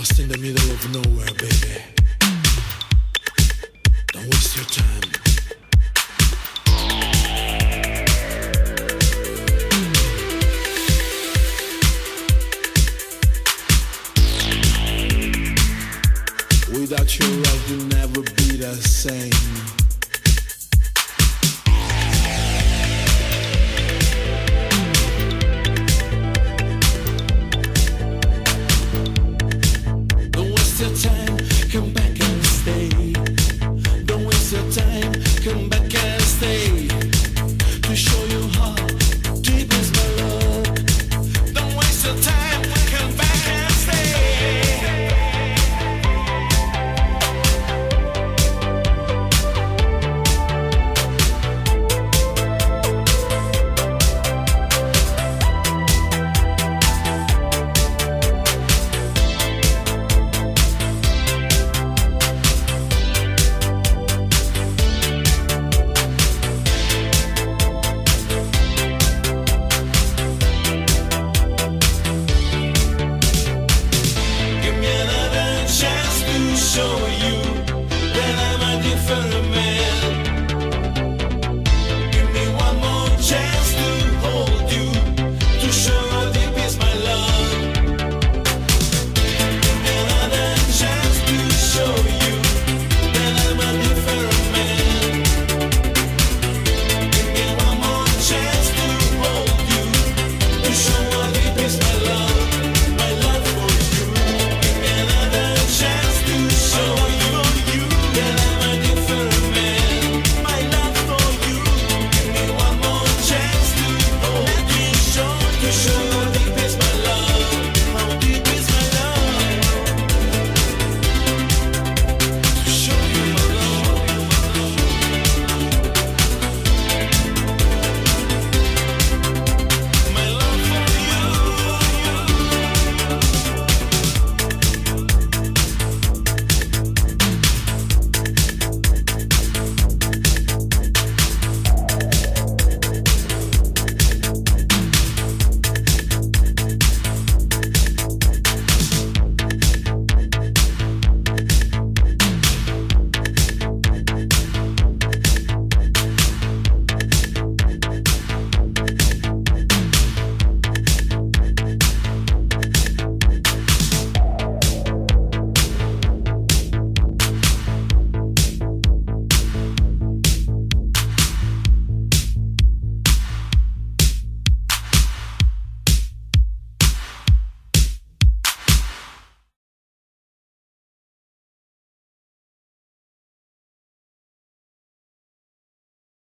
lost in the middle of nowhere, baby. Don't waste your time. Without your love, you'll never be the same. Come back and stay. Don't waste your time. Come